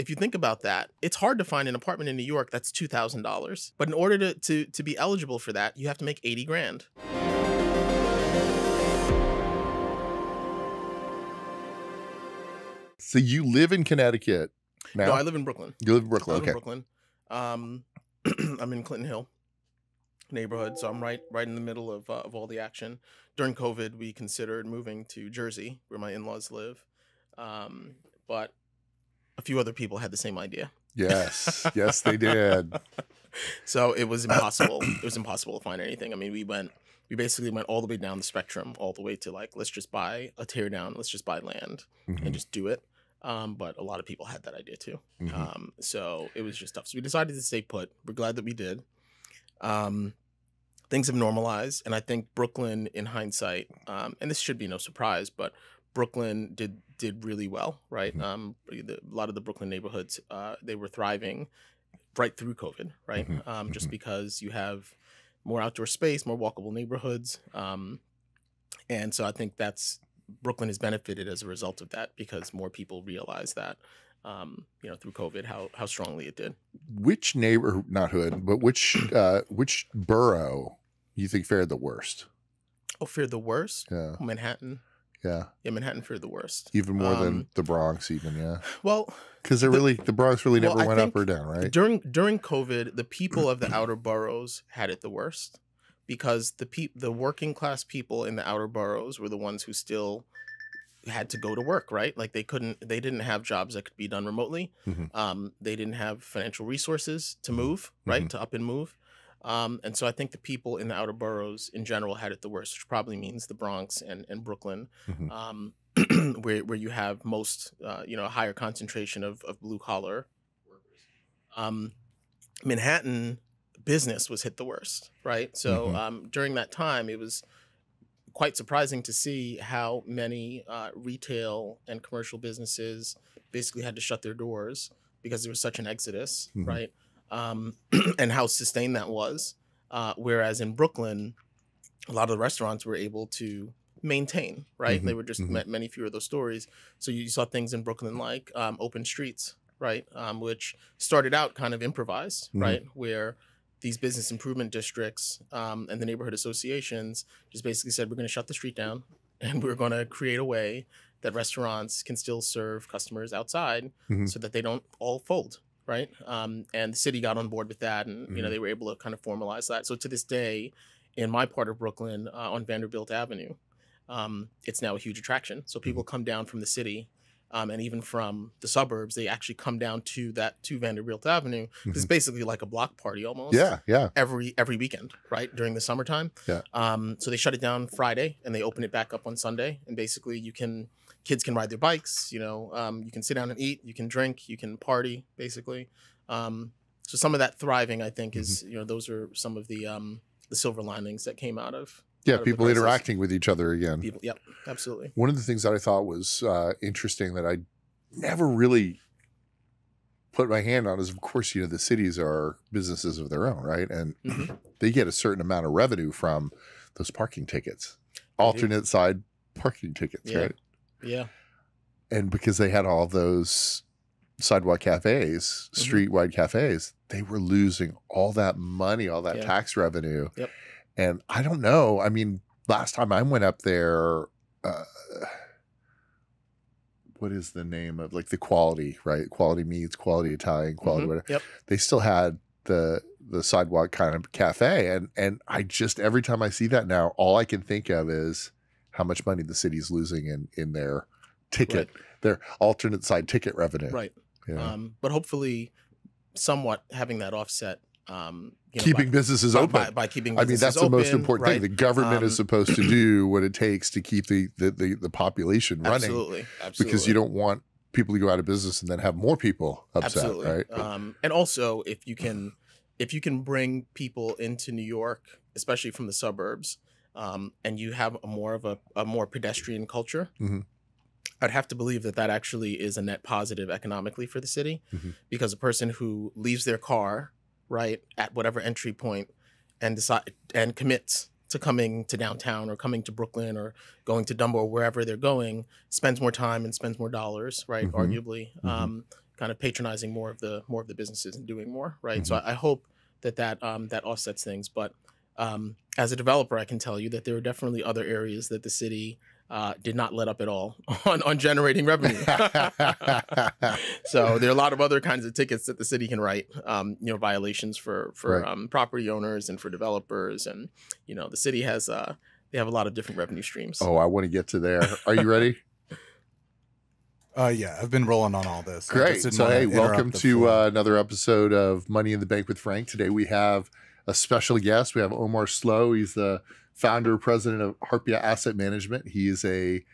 if you think about that, it's hard to find an apartment in New York that's two thousand dollars. But in order to, to to be eligible for that, you have to make eighty grand. So you live in Connecticut now? No, I live in Brooklyn. you live in I Brooklyn. live Okay. in Brooklyn. Um, I'm in Clinton Hill neighborhood, so I'm right right in the middle of uh, of all the action. During COVID, we considered moving to Jersey, where my in-laws live, um, but a few other people had the same idea. Yes. yes, they did. So it was impossible. it was impossible to find anything. I mean, we went, we basically went all the way down the spectrum, all the way to like, let's just buy a tear down, let's just buy land Mhm, and just do it. Um, but a lot of people had that idea too. mhm. Um, so it was just tough. So we decided to stay put. We're glad that we did. Um, things have normalized, and I think Brooklyn, in hindsight, um, and this should be no surprise, but Brooklyn did did really well, right? Mhm. Um, the, a lot of the Brooklyn neighborhoods, uh, they were thriving right through COVID, right? Mhm, Um, just mhm. because you have more outdoor space, more walkable neighborhoods, um, and so I think that's Brooklyn has benefited as a result of that because more people realize that, um, you know, through COVID, how how strongly it did. Which neighbor, not hood, but which uh, which borough you think fared the worst? Oh, fared the worst. Yeah, Manhattan. Yeah. Yeah, Manhattan feared the worst. Even more than Um, the Bronx, even yeah. Well, Because they're the- really the Bronx really well, never I went up or down, right? during during COVID, the people of the outer boroughs had it the worst because the pe- the working class people in the outer boroughs were the ones who still had to go to work, right? Like they couldn't, they didn't have jobs that could be done remotely. Mhm. Um, they didn't have financial resources to move, right? Mhm. To up and move. Um, and so I think the people in the outer boroughs in general had it the worst, which probably means the Bronx and, and Brooklyn, Mhm. um, where where you have most, uh, you know, a higher concentration of, of blue collar workers. Um, Manhattan business was hit the worst, right? So Mhm. um, during that time, it was quite surprising to see how many uh, retail and commercial businesses basically had to shut their doors because there was such an exodus, Mhm. right? Um, and how sustained that was. Uh, whereas in Brooklyn, a lot of the restaurants were able to maintain, right? They Mhm, were just mhm. ma- many fewer of those stories. So you saw things in Brooklyn like um, open streets, right? Um, which started out kind of improvised, Mhm. right? Where these business improvement districts um, and the neighborhood associations just basically said, we're going to shut the street down and we're going to create a way that restaurants can still serve customers outside Mhm. so that they don't all fold, right? Um, and the city got on board with that and, you know, Mhm. they were able to kind of formalize that. So to this day, in my part of Brooklyn uh, on Vanderbilt Avenue, um, it's now a huge attraction. So people come down from the city um, and even from the suburbs, they actually come down to that to Vanderbilt Avenue. 'cause It's basically like a block party almost. Yeah, yeah. Every every weekend, right during the summertime. Yeah. Um, so they shut it down Friday and they open it back up on Sunday, and basically you can kids can ride their bikes. You know, um, you can sit down and eat, you can drink, you can party, basically. Um, so some of that thriving, I think, is Mm-hmm. you know those are some of the um, the silver linings that came out of Yeah, out people crisis. interacting with each other again. people. Yep, absolutely. One of the things that I thought was uh, interesting that I never really put my hand on is, of course, you know, the cities are businesses of their own, right? And Mhm. they get a certain amount of revenue from those parking tickets, alternate side parking tickets, Yeah. right? Yeah. And because they had all those sidewalk cafes, Mhm. street-wide cafes, they were losing all that money, all that Yeah. tax revenue. Yep. And I don't know. I mean, last time I went up there, uh, what is the name of like the quality, right? Quality meats, quality Italian, quality Mhm. whatever. Yep. They still had the the sidewalk kind of cafe, and and I just every time I see that now, all I can think of is how much money the city's losing in in their ticket, their alternate side ticket revenue. Right. Know? Um, but hopefully, somewhat having that offset. Um, you know, keeping by, businesses by- open. by, by keeping. I mean, that's businesses the most important right? thing. The government is Um, supposed to do what it takes to keep the the, the, the population running Absolutely. Absolutely. because you don't want people to go out of business and then have more people upset, Absolutely. right? Um, and also, if you can, if you can bring people into New York, especially from the suburbs, um, and you have a more of a, a more pedestrian culture, Mhm. I'd have to believe that that actually is a net positive economically for the city, Mhm. because a person who leaves their car right at whatever entry point and decide and commits to coming to downtown or coming to Brooklyn or going to Dumbo or wherever they're going spends more time and spends more dollars, right? Mhm. Arguably, Mhm. um, kind of patronizing more of the more of the businesses and doing more, right? So Mhm. I, I hope that that um, that offsets things. But um, as a developer, I can tell you that there are definitely other areas that the city uh, did not let up at all on on generating revenue. so there are a lot of other kinds of tickets that the city can write. Um, you know, violations for for Right. um, property owners and for developers, and you know, the city has uh, they have a lot of different revenue streams. oh, I want to get to there. Are you ready? Uh, yeah, I've been rolling on all this. I Great. So, hey, welcome to uh, another episode of Money in the Bank with Franck. Today we have a special guest. We have Omar Slowe. He's the founder, president of Harpia Asset Management. He is a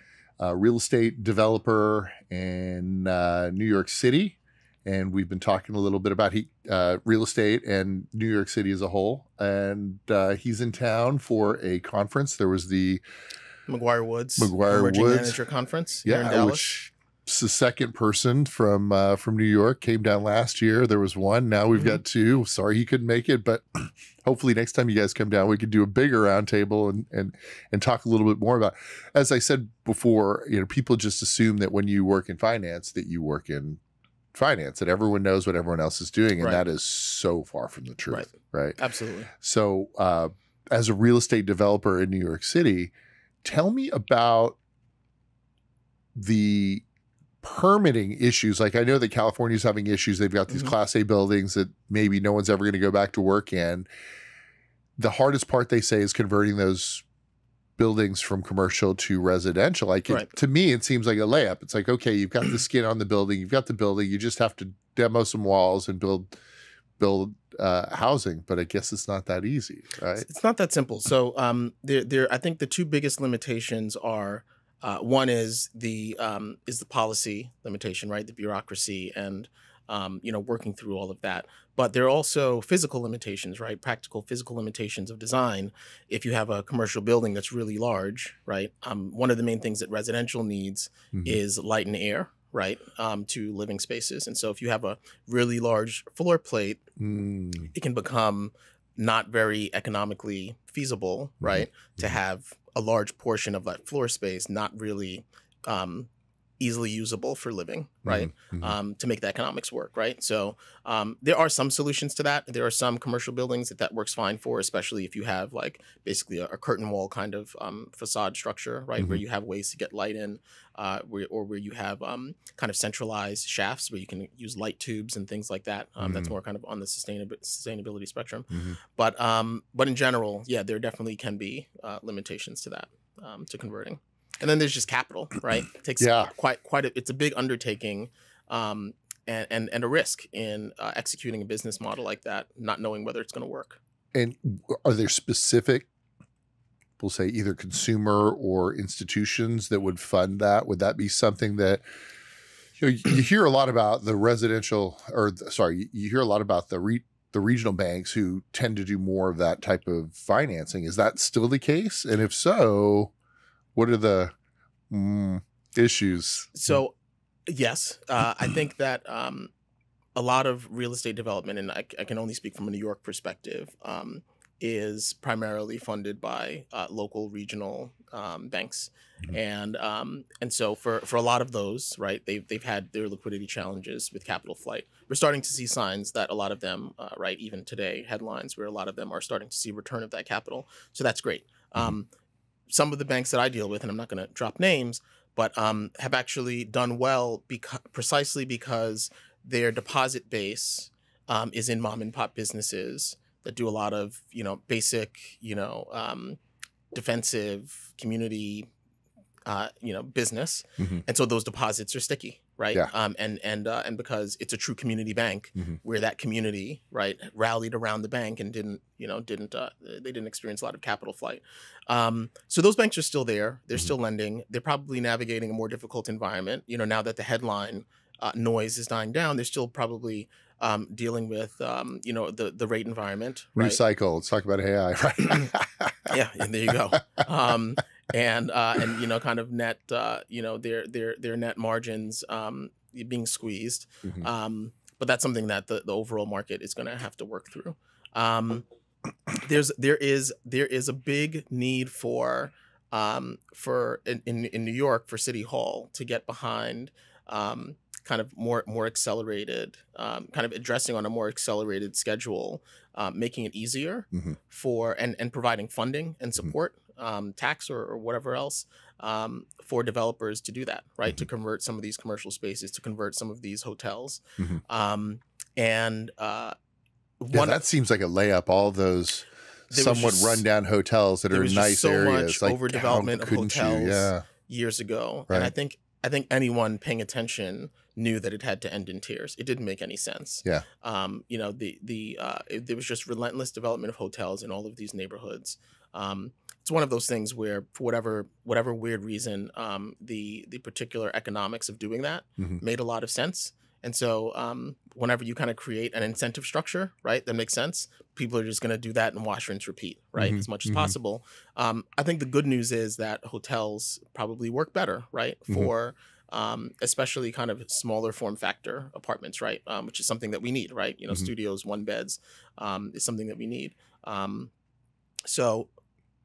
uh, real estate developer in uh, New York City. And we've been talking a little bit about he, uh, real estate and New York City as a whole. And uh, he's in town for a conference. There was the McGuire Woods, McGuire Emerging Woods. Manager Conference here in yeah, Dallas. which second person from uh, from New York came down last year. There was one. Now we've Mhm. got two. Sorry he couldn't make it, but hopefully next time you guys come down, we could do a bigger roundtable and and and talk a little bit more about. As I said before, you know, people just assume that when you work in finance, that you work in finance, that everyone knows what everyone else is doing, and Right. that is so far from the truth, right? Absolutely. So, uh, as a real estate developer in New York City, tell me about the permitting issues. Like, I know that California's having issues. They've got these Mhm. Class A buildings that maybe no one's ever going to go back to work in. The hardest part they say is converting those buildings from commercial to residential. Like it- to me, it seems like a layup. It's like, okay, you've got the skin on the building, you've got the building, you just have to demo some walls and build build uh, housing. But I guess it's not that easy, right? It's not that simple. So um, there, there. I think the two biggest limitations are uh, one is the um, is the policy limitation, right? The bureaucracy and um, you know working through all of that. But there are also physical limitations, right? Practical physical limitations of design. If you have a commercial building that's really large, right? Um, one of the main things that residential needs Mhm. is light and air, right? Um, to living spaces. And so if you have a really large floor plate Mm, it can become not very economically feasible, right? To Mhm. have a large portion of that floor space not really um, easily usable for living, right? mhm, mhm. Um, to make the economics work, right? So um, there are some solutions to that. There are some commercial buildings that that works fine for, especially if you have like basically a, a curtain wall kind of um, facade structure, right, where you have ways to get light in, uh, where, or where you have um, kind of centralized shafts where you can use light tubes and things like that. Um, That's Mhm. more kind of on the sustainability sustainability spectrum. Mhm. But um, but in general, yeah, there definitely can be uh, limitations to that um, to converting. And then there's just capital, right? It takes Yeah. quite quite a, it's a big undertaking. Um, and, and, and a risk in uh, executing a business model like that, not knowing whether it's going to work. And are there specific, we'll say either consumer or institutions that would fund that? Would that be something that you, know, you hear a lot about the residential, or the- sorry, you hear a lot about the re, the regional banks who tend to do more of that type of financing. Is that still the case? And if so, what are the mm, issues? So, yes, uh, I think that um, a lot of real estate development, and I, I can only speak from a New York perspective, um, is primarily funded by uh, local regional um, banks, Mhm. and um, and so for for a lot of those, right, they've they've had their liquidity challenges with capital flight. We're starting to see signs that a lot of them, uh, right, even today, headlines where a lot of them are starting to see return of that capital. So that's great. Mhm. Um, some of the banks that I deal with, and I'm not going to drop names, but um, have actually done well because precisely because their deposit base um, is in mom and pop businesses that do a lot of you know basic you know um, defensive community uh, you know business, Mhm. and so those deposits are sticky, right? Yeah. Um, and and uh, and because it's a true community bank, Mhm. where that community right rallied around the bank and didn't you know didn't uh, they didn't experience a lot of capital flight. Um, so those banks are still there. They're Mhm. still lending. They're probably navigating a more difficult environment. You know, now that the headline uh, noise is dying down, they're still probably um, dealing with um, you know the the rate environment. Right? Recycle. Let's talk about AI. Right? yeah, and there you go. Um, and uh, and you know, kind of net, uh, you know, their their their net margins um, being squeezed. Mhm. Um, but that's something that the, the overall market is going to have to work through. Um, there's there is there is a big need for um, for in, in in New York for City Hall to get behind um, kind of more more accelerated, um, kind of addressing on a more accelerated schedule, um, making it easier Mhm. for and and providing funding and Mhm. support, um, tax or, or whatever else um, for developers to do that, right? To convert some of these commercial spaces, to convert some of these hotels, Mhm. um, and uh, Yeah, one that seems like a layup. All those somewhat just- rundown hotels that are was in just nice so areas. much like, overdevelopment of you? hotels. Yeah. years ago, and I Right. think I think anyone paying attention knew that it had to end in tears. It didn't make any sense. Yeah. Um, you know, the the uh, it, there was just relentless development of hotels in all of these neighborhoods. Um, it's one of those things where, for whatever whatever weird reason, um, the the particular economics of doing that Mhm. made a lot of sense. And so, um, whenever you kind of create an incentive structure, right, that makes sense, people are just going to do that and wash, rinse, repeat, right, Mhm, as much as mhm. possible. Um, I think the good news is that hotels probably work better, right, Mhm. for um, especially kind of smaller form factor apartments, right, um, which is something that we need, right? You know, Mhm. studios, one beds, um, is something that we need. Um, so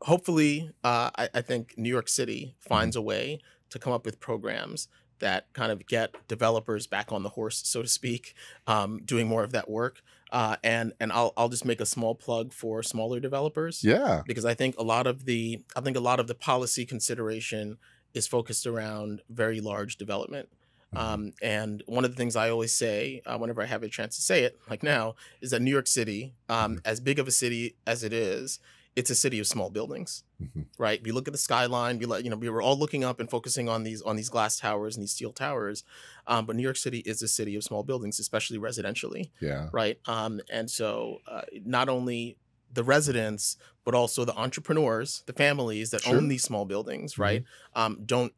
hopefully, uh, I, I think New York City finds a way to come up with programs that kind of get developers back on the horse, so to speak, um, doing more of that work. Uh, and and I'll I'll just make a small plug for smaller developers Yeah. because I think a lot of the I think a lot of the policy consideration is focused around very large development. Mhm. Um, and one of the things I always say uh, whenever I have a chance to say it, like now, is that New York City, um, as big of a city as it is, it's a city of small buildings, Mhm. right? We look at the skyline. We let you know we were all looking up and focusing on these on these glass towers and these steel towers, um, but New York City is a city of small buildings, especially residentially Yeah. right? Um, and so uh, not only the residents, but also the entrepreneurs, the families that Sure. own these small buildings, right? Um, don't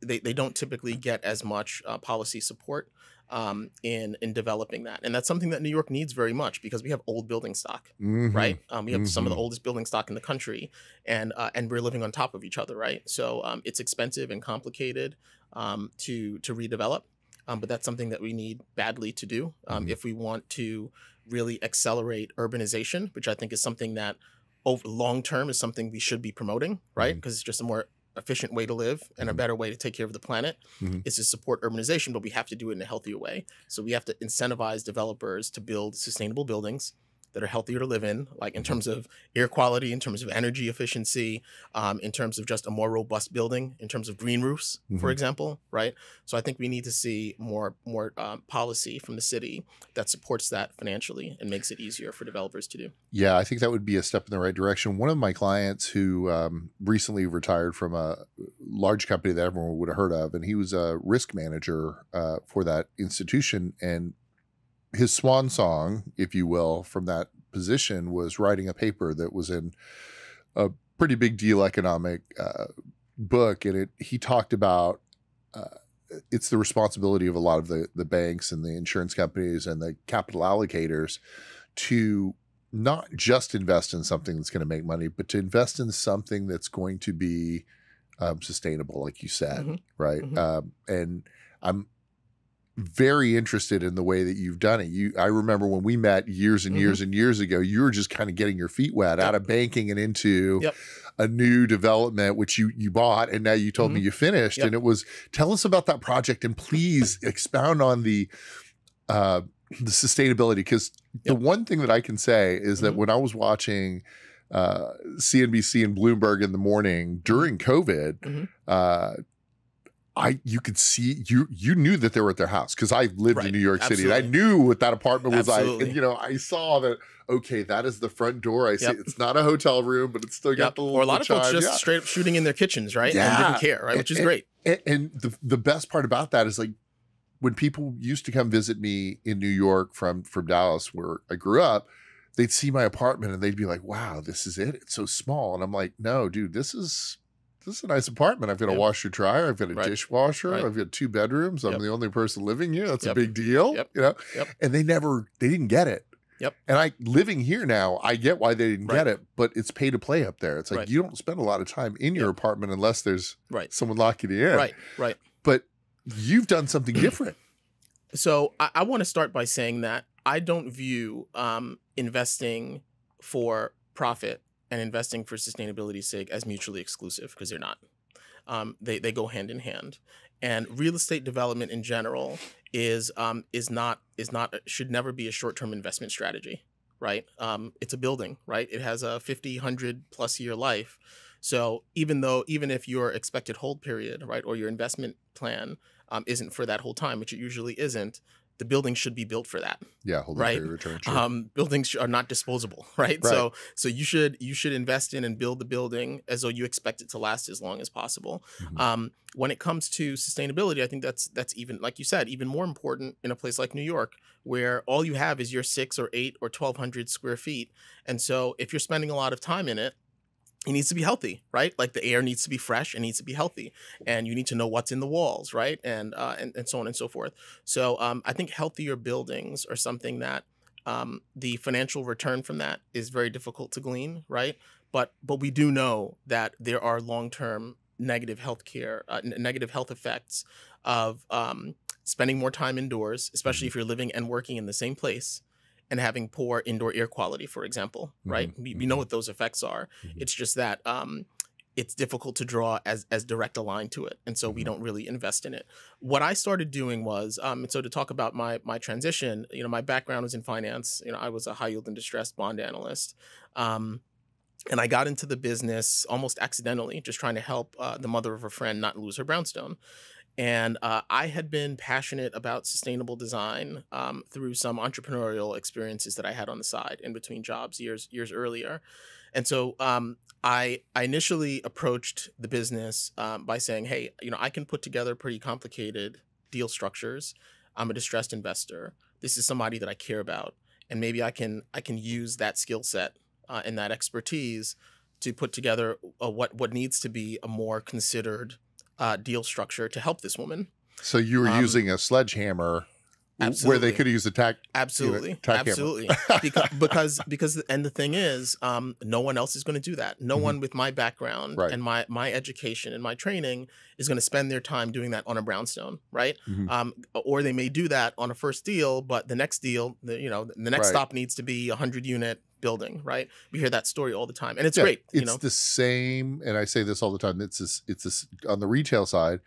they, they don't typically get as much uh, policy support um, in in developing that, and that's something that New York needs very much because we have old building stock, Mhm. right? Um, we have some of the Mhm. oldest building stock in the country, and uh, and we're living on top of each other, right? So um, it's expensive and complicated um, to to redevelop, um, but that's something that we need badly to do um, Mhm. if we want to really accelerate urbanization, which I think is something that over long term is something we should be promoting, right? Because it's just a more efficient way to live and a Mhm. better way to take care of the planet Mhm. is to support urbanization, but we have to do it in a healthier way. So we have to incentivize developers to build sustainable buildings that are healthier to live in, like in terms of air quality, in terms of energy efficiency, um, in terms of just a more robust building, in terms of green roofs, for Mhm. example, right? So I think we need to see more more um, policy from the city that supports that financially and makes it easier for developers to do. Yeah, I think that would be a step in the right direction. One of my clients who um, recently retired from a large company that everyone would have heard of, and he was a risk manager uh, for that institution. And his swan song, if you will, from that position was writing a paper that was in a pretty big deal economic uh, book. And it he talked about uh, it's the responsibility of a lot of the, the banks and the insurance companies and the capital allocators to not just invest in something that's going to make money, but to invest in something that's going to be um, sustainable, like you said, Mhm. right? Mhm. Um, and I'm very interested in the way that you've done it. You, I remember when we met years and Mhm. years and years ago, you were just kind of getting your feet wet out of banking and into Yep. a new development, which you you bought, and now you told me you finished. Mm-hmm. Yep. And it was tell us about that project and please expound on the uh, the sustainability because the one thing that I can say is that Mhm. when I was watching uh, CNBC and Bloomberg in the morning during COVID, uh, I you could see you you knew that they were at their house because I lived in New York City and I knew what that apartment was like. And you know, I saw that okay, that is the front door. I see Yep. it's not a hotel room, but it's still got Yep. the Or a lot of folks just Yeah. straight up shooting in their kitchens, right? And Yeah. didn't care, right? Which is And- great. And, and the the best part about that is like when people used to come visit me in New York from from Dallas, where I grew up, they'd see my apartment and they'd be like, "Wow, this is it. It's so small." And I'm like, "No, dude, this is." This is a nice apartment. I've got a washer dryer. I've got a Right. dishwasher. Right. I've got two bedrooms. I'm Yep. the only person living here. That's a big deal. Yep. You know? Yep. And they never they didn't get it. Yep. And I living here now, I get why they didn't Right. get it, but it's pay to play up there. It's like you don't spend a lot of time in your apartment unless there's Right. someone locking you in. Right. Right. But you've done something different. So I, I want to start by saying that I don't view um, investing for profit and investing for sustainability's sake as mutually exclusive because they're not. Um, they they go hand in hand, and real estate development in general is um, is not is not should never be a short term investment strategy, right? Um, it's a building, right? It has a 50, 100 plus year life. So even though even if your expected hold period, right, or your investment plan um, isn't for that whole time, which it usually isn't, the building should be built for that. Yeah, hold Right. return. Sure. Um, buildings are not disposable, right? Right. So so you should you should invest in and build the building as though you expect it to last as long as possible. Mhm. Um, when it comes to sustainability, I think that's that's even like you said, even more important in a place like New York, where all you have is your six or eight or twelve hundred square feet, and so if you're spending a lot of time in it. It needs to be healthy, right? Like the air needs to be fresh and needs to be healthy, and you need to know what's in the walls, right? And uh, and, and so on and so forth. So um, I think healthier buildings are something that um, the financial return from that is very difficult to glean, right? But but we do know that there are long term negative health care, uh, negative health effects of um, spending more time indoors, especially if you're living and working in the same place. And having poor indoor air quality, for example, right? We, we know mhm. what those effects are. Mhm. It's just that um, it's difficult to draw as as direct a line to it, and so we Mhm. don't really invest in it. What I started doing was, um, and so to talk about my my transition, you know, my background was in finance. You know, I was a high yield and distressed bond analyst. Um, and I got into the business almost accidentally, just trying to help uh, the mother of a friend not lose her brownstone. And uh, I had been passionate about sustainable design um, through some entrepreneurial experiences that I had on the side in between jobs years years earlier. And so um, I I initially approached the business um, by saying, "Hey, you know, I can put together pretty complicated deal structures. I'm a distressed investor. This is somebody that I care about, and maybe I can I can use that skill set uh, and that expertise to put together a, what what needs to be a more considered uh, deal structure to help this woman. so you were um, using a sledgehammer where they could have used a tack. Absolutely, tack hammer. absolutely. because because because and the thing is, um, no one else is going to do that. No Mhm. one with my background Right. and my my education and my training is going to spend their time doing that on a brownstone, right? Mhm. Um, or they may do that on a first deal, but the next deal, the, you know, the next Right. stop needs to be a hundred unit building, right? We hear that story all the time, and it's Yeah, great. It's you know, the same, and I say this all the time. It's this, it's this on the retail side.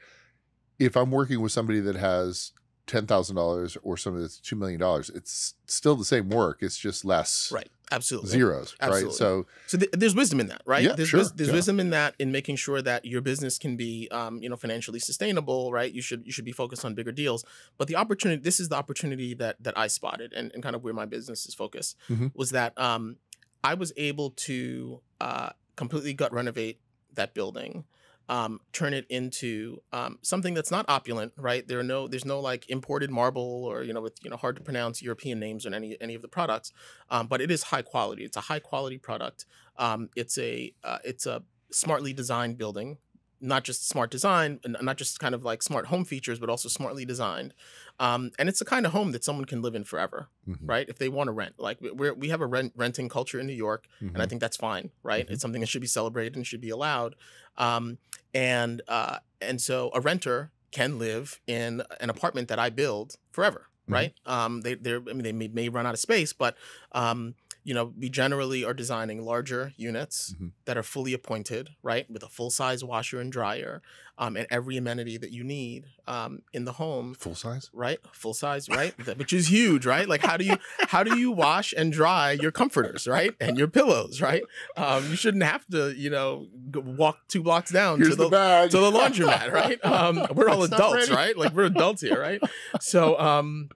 If I'm working with somebody that has ten thousand dollars or somebody that's two million dollars, it's still the same work. It's just less right? Absolutely. zeros, right? So So th- there's wisdom in that, right? Yeah, there's sure, wis- there's yeah. wisdom in that in making sure that your business can be, um, you know, financially sustainable, right? You should you should be focused on bigger deals. But the opportunity, this is the opportunity that that I spotted, and, and kind of where my business is focused, Mhm. was that um, I was able to uh, completely gut renovate that building. Um, turn it into um, something that's not opulent, right? There are no, there's no like imported marble or you know with you know hard to pronounce European names on any any of the products um, but it is high quality. It's a high quality product. Um, it's a uh, it's a smartly designed building, not just smart design, not just kind of like smart home features, but also smartly designed. Um, and it's the kind of home that someone can live in forever, mhm, right? If they want to rent, like we- we're, we have a rent renting culture in New York, and I mhm. think that's fine, right? Mhm. It's something that should be celebrated and should be allowed. Um, and uh, and so a renter can live in an apartment that I build forever, Mhm. right? Um, they they I mean they may, may run out of space, but um, you know we generally are designing larger units Mhm. that are fully appointed, right, with a full size washer and dryer, um, and every amenity that you need um, in the home full size. right full size right That- which is huge right? Like how do you how do you wash and dry your comforters right and your pillows right? Um, you shouldn't have to you know walk two blocks down Here's to the, the, to the laundromat right? Um, we're all not adults right? Like we're adults here right? So um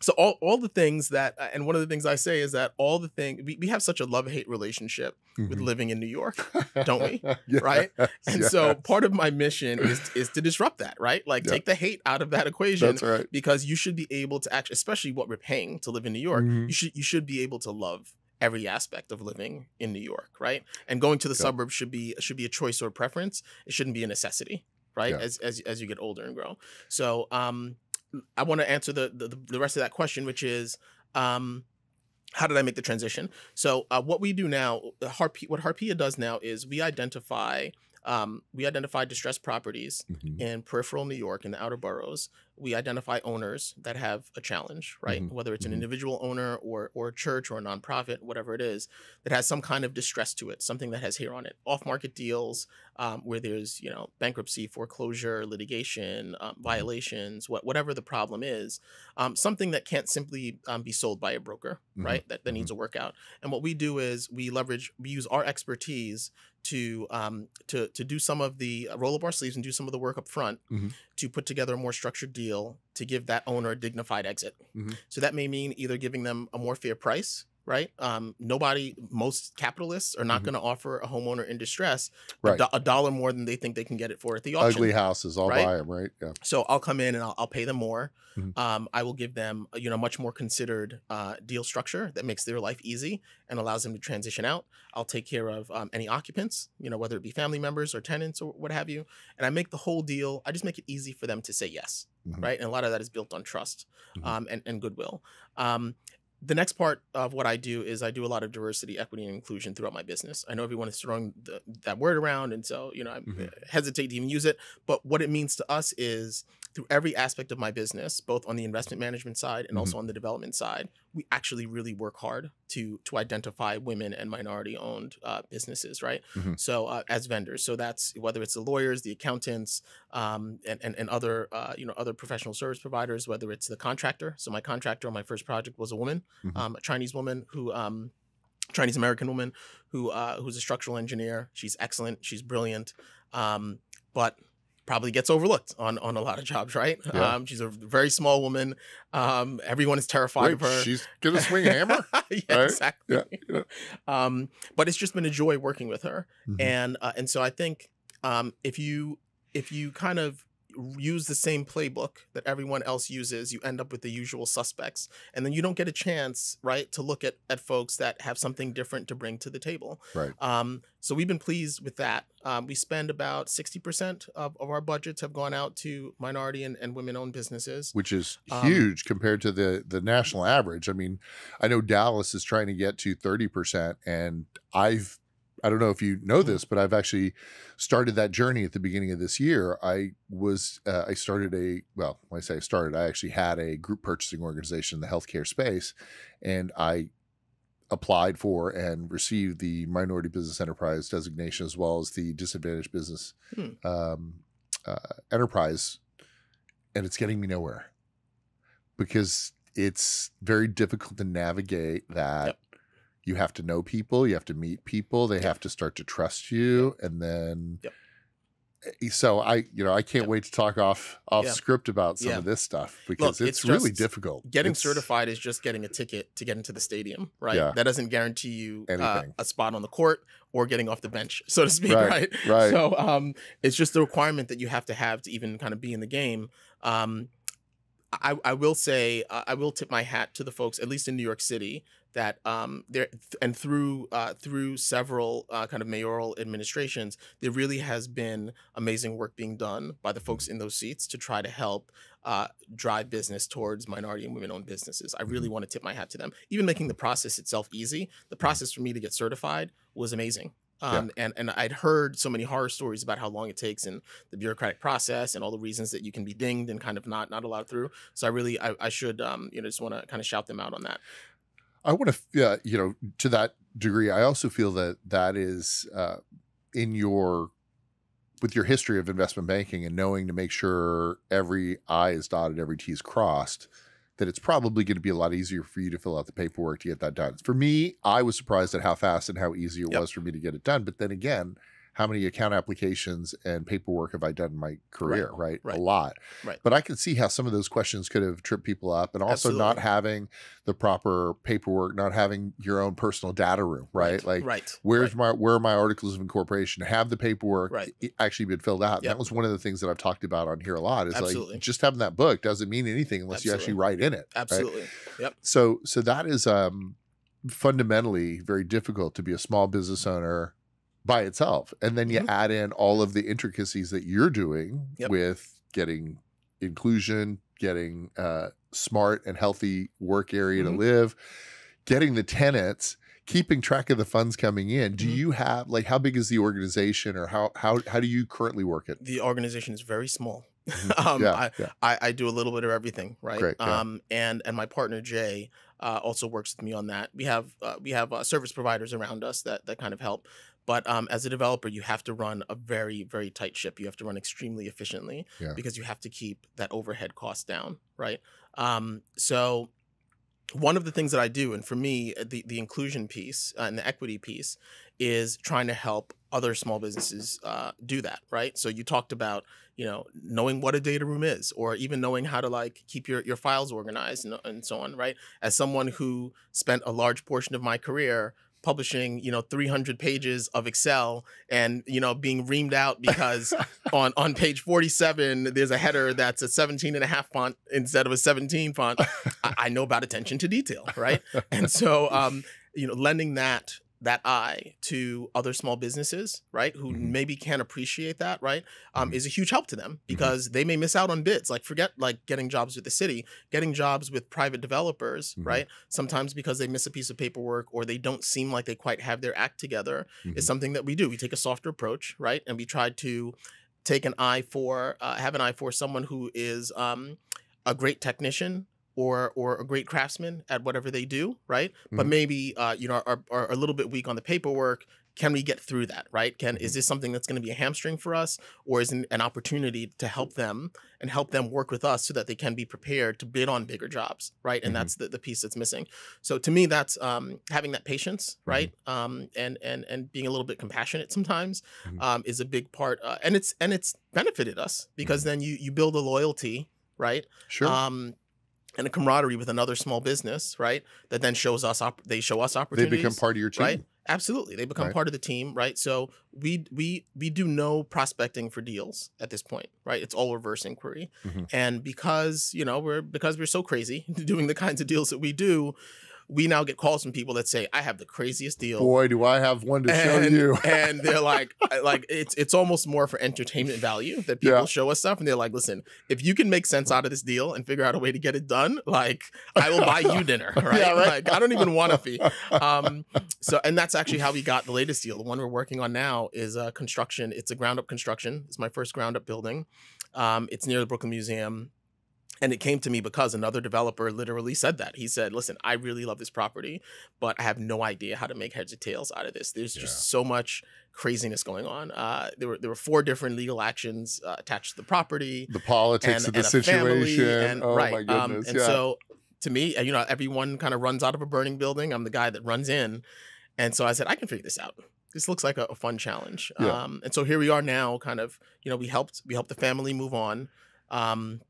so all, all the things that and one of the things i say is that all the thing we, we have such a love-hate relationship with Mhm. living in new york don't we? Yes, right? and so part of my mission is is to disrupt that right like Yeah. take the hate out of that equation that's right. because you should be able to actually, especially what we're paying to live in New York, Mhm. you should you should be able to love every aspect of living in New York, right? And going to the Yeah. suburbs should be should be a choice or a preference. It shouldn't be a necessity, right? Yeah. As as as you get older and grow. So um, I want to answer the, the the rest of that question, which is um. How did I make the transition? So, uh, what we do now, Harp- what Harpia does now is we identify, um, we identify distressed properties Mhm. in peripheral New York in the outer boroughs we identify owners that have a challenge, right? Mhm, Whether it's an mhm. individual owner or or a church or a nonprofit, whatever it is, that has some kind of distress to it, something that has hair on it. Off market deals um, where there's you know bankruptcy, foreclosure, litigation, um, Mm-hmm. violations, what whatever the problem is, um, something that can't simply um, be sold by a broker, Mhm, right? That that needs a workout. And what we do is we leverage, we use our expertise to um, to to do some of the uh, roll up our sleeves and do some of the work up front Mhm. to put together a more structured deal to give that owner a dignified exit. Mhm. So that may mean either giving them a more fair price, right? Um, nobody, most capitalists are not Mhm. going to offer a homeowner in distress Right. a, do- a dollar more than they think they can get it for at the auction. Ugly houses, I'll right? buy them, right? Yeah. So I'll come in and I'll, I'll pay them more. Mhm. Um, I will give them, you know, much more considered uh, deal structure that makes their life easy and allows them to transition out. I'll take care of um, any occupants, you know, whether it be family members or tenants or what have you. And I make the whole deal. I just make it easy for them to say yes, Mhm. right? And a lot of that is built on trust Mhm. um, and, and goodwill. Um, the next part of what I do is I do a lot of diversity, equity, and inclusion throughout my business. I know everyone is throwing the, that word around, and so you know I Mhm. hesitate to even use it. But what it means to us is through every aspect of my business, both on the investment management side and Mhm. also on the development side, we actually really work hard to to identify women and minority owned uh, businesses, right? Mhm. So uh, as vendors, so that's whether it's the lawyers, the accountants, um, and, and and other uh, you know other professional service providers, whether it's the contractor. So my contractor on my first project was a woman, Mhm. um, a Chinese woman who. Um, Chinese American woman who uh, who's a structural engineer. She's excellent. She's brilliant, um, but probably gets overlooked on on a lot of jobs. Right? Yeah. Um, she's a very small woman. Um, everyone is terrified Wait, of her. she's gonna swing a hammer. yeah, right? exactly. Yeah. Um, but it's just been a joy working with her, Mhm. and uh, and so I think um, if you if you kind of use the same playbook that everyone else uses, you end up with the usual suspects, and then you don't get a chance, right, to look at at folks that have something different to bring to the table. Right. Um, so we've been pleased with that. Um, we spend about sixty percent of, of our budgets have gone out to minority and, and women-owned businesses. which is Um, huge compared to the the national average. I mean, I know Dallas is trying to get to 30% and I've I don't know if you know Mhm. this, but I've actually started that journey at the beginning of this year. I was uh, I started a well, when I say I started, I actually had a group purchasing organization in the healthcare space and I applied for and received the minority business enterprise designation as well as the disadvantaged business Hmm. um, uh, enterprise and it's getting me nowhere because it's very difficult to navigate that Yep. You have to know people you have to meet people they have to start to trust you and then Yep. Eh, so i you know i can't Yep. wait to talk off off script about some of this stuff because Look, it's, it's really difficult Getting It's- certified is just getting a ticket to get into the stadium, right? Yeah. That doesn't guarantee you uh, a spot on the court or getting off the bench, so to speak, Right, right? right. So um, it's just the requirement that you have to have to even kind of be in the game. Um, I, I will say uh, I will tip my hat to the folks, at least in New York City, that um, there and through uh, through several uh, kind of mayoral administrations, there really has been amazing work being done by the folks in those seats to try to help uh, drive business towards minority and women-owned businesses. I really want to tip my hat to them. Even making the process itself easy, the process for me to get certified was amazing. Yeah. Um, and, and I'd heard so many horror stories about how long it takes and the bureaucratic process and all the reasons that you can be dinged and kind of not not allowed through. So I really I, I should um, you know just want to kind of shout them out on that. I want to, yeah, you know, to that degree, I also feel that that is uh, in your, with your history of investment banking and knowing to make sure every I is dotted, every T is crossed, that it's probably going to be a lot easier for you to fill out the paperwork to get that done. For me, I was surprised at how fast and how easy it Yep. was for me to get it done. But then again, how many account applications and paperwork have I done in my career? Right. right. A lot. Right. But I can see how some of those questions could have tripped people up and also not having the proper paperwork, not having your own personal data room, right? Like right. where's right. my where are my articles of incorporation? Have the paperwork Right. actually been filled out. Yep. That was one of the things that I've talked about on here a lot. Is Absolutely. like just having that book doesn't mean anything unless you actually write in it. right? absolutely yep So so that is um fundamentally very difficult to be a small business owner by itself. And then you Mhm. add in all of the intricacies that you're doing Yep. with getting inclusion, getting uh smart and healthy work area Mhm. to live, getting the tenants, keeping track of the funds coming in. Do Mhm. you have like how big is the organization or how how how do you currently work it? the organization is very small um, yeah, I, yeah. I, I do a little bit of everything, right? Great, yeah. Um, and and my partner Jay uh, also works with me on that. We have uh, we have uh, service providers around us that that kind of help. But um, as a developer, you have to run a very very tight ship. You have to run extremely efficiently Yeah. because you have to keep that overhead cost down, right? Um, so one of the things that I do, and for me, uh, the the inclusion piece uh, and the equity piece is trying to help other small businesses uh, do that, right? So you talked about you know knowing what a data room is, or even knowing how to like keep your your files organized and, and so on, right? As someone who spent a large portion of my career publishing you know 300 pages of excel and you know being reamed out because on on page 47 there's a header that's a 17 and a half font instead of a 17 font. I, I know about attention to detail right? And so um you know lending that that eye to other small businesses right who Mhm. maybe can't appreciate that right um, Mhm. is a huge help to them because they may miss out on bids like forget like getting jobs with the city getting jobs with private developers Mhm. right sometimes because they miss a piece of paperwork or they don't seem like they quite have their act together is something that we do. We take a softer approach, right? And we try to take an eye for, uh, have an eye for someone who is um, a great technician or or a great craftsman at whatever they do, right? But Mhm. maybe uh, you know are, are a little bit weak on the paperwork. Can we get through that, right? Can is this something that's going to be a hamstring for us, or is it an opportunity to help them and help them work with us so that they can be prepared to bid on bigger jobs, right? And Mhm. that's the, the piece that's missing. So to me, that's um, having that patience, right? Um, and and and being a little bit compassionate sometimes Mhm. um, is a big part, uh, and it's and it's benefited us because then you you build a loyalty, right? Sure. Um, and a camaraderie with another small business, right? That then shows us op- they show us opportunities. they become part of your team. right? Absolutely, they become Right. part of the team, right? So we we we do no prospecting for deals at this point, right? It's all reverse inquiry, Mhm. and because you know we're because we're so crazy doing the kinds of deals that we do, we now get calls from people that say, "I have the craziest deal." Boy, do I have one to show you. and they're like, like it's it's almost more for entertainment value that people Yeah. show us stuff, and they're like, listen, if you can make sense out of this deal and figure out a way to get it done, like I will buy you dinner, right? Yeah, right. Like I don't even want a fee. Um, so and that's actually how we got the latest deal. The one we're working on now is a construction. It's a ground up construction. It's my first ground up building. Um, it's near the Brooklyn Museum. And it came to me because another developer literally said that. He said, Listen, I really love this property, but I have no idea how to make heads or tails out of this. There's just so much craziness going on. Uh, there were there were four different legal actions uh, attached to the property the politics and, of the and family situation. and oh right. my um, and yeah. so to me, uh, you know, everyone kind of runs out of a burning building. I'm the guy that runs in, and so I said, I can figure this out. This looks like a, a fun challenge. Yeah. Um, and so here we are now, kind of, you know, we helped we helped the family move on. Um,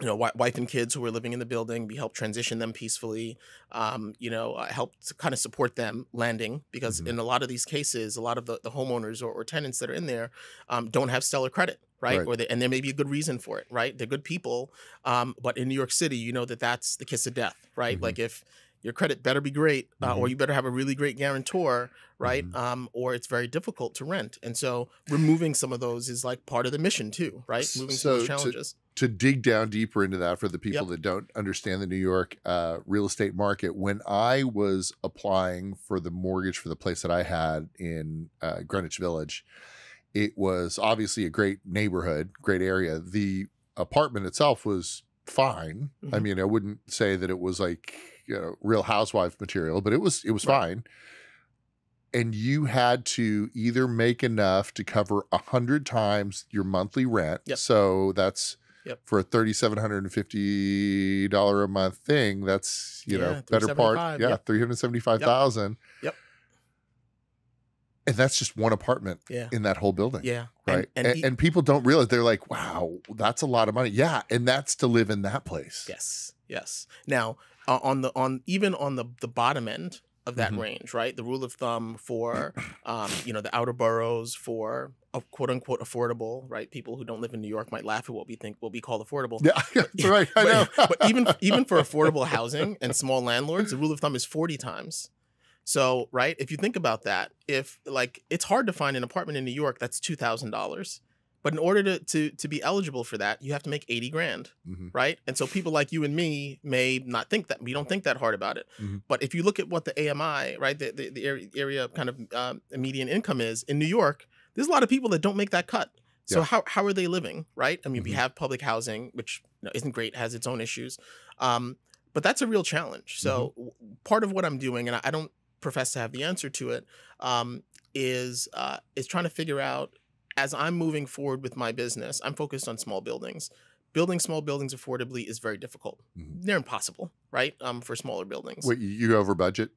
you know, wife and kids who were living in the building. We helped transition them peacefully. Um, you know, uh, helped to kind of support them landing because Mhm. in a lot of these cases, a lot of the, the homeowners or, or tenants that are in there um, don't have stellar credit, right? Right. Or they, and there may be a good reason for it, right? They're good people, um, but in New York City, you know that that's the kiss of death, right? Mhm. Like if your credit better be great, uh, or Mhm. you better have a really great guarantor, right? Mhm. Um, or it's very difficult to rent. And so removing some of those is like part of the mission too, right? Moving so some of those challenges. To dig down deeper into that for the people Yep. that don't understand the New York uh, real estate market, when I was applying for the mortgage for the place that I had in uh, Greenwich Village, it was obviously a great neighborhood, great area. The apartment itself was fine. I Mhm. mean, I wouldn't say that it was like you know real housewife material, but it was it was Right. fine. And you had to either make enough to cover a hundred times your monthly rent. Yep. So that's Yep. for a thirty seven hundred and fifty dollar a month thing. That's you know better part. Yeah, yep. three hundred seventy five thousand. Yep. And that's just one apartment Yeah. in that whole building. Yeah. Right. And, And, and, and, people don't realize they're like, wow, that's a lot of money. Yeah. And that's to live in that place. yes, yes. Now, uh, on the on even on the the bottom end of that Mhm. range, right? The rule of thumb for um, you know, the outer boroughs for a quote unquote affordable, right? People who don't live in New York might laugh at what we think will be called affordable. Yeah. That's right. I but, know. but even even for affordable housing and small landlords, the rule of thumb is 40 times. So, right, if you think about that, if like it's hard to find an apartment in New York that's two thousand dollars, but in order to, to to be eligible for that, you have to make 80 grand, Mhm. right? And so people like you and me may not think that we don't think that hard about it. Mhm. But if you look at what the AMI, right, the the, the area, kind of um, median income is in New York, there's a lot of people that don't make that cut. So Yeah. how how are they living, right? I mean, we Mhm. have public housing, which you know, isn't great, has its own issues, um, but that's a real challenge. So Mm-hmm. part of what I'm doing, and I, I don't profess to have the answer to it, um, is uh, is trying to figure out as I'm moving forward with my business. I'm focused on small buildings. Building small buildings affordably is very difficult. Mhm. They're impossible, right? Um, for smaller buildings. Wait, you, over budget?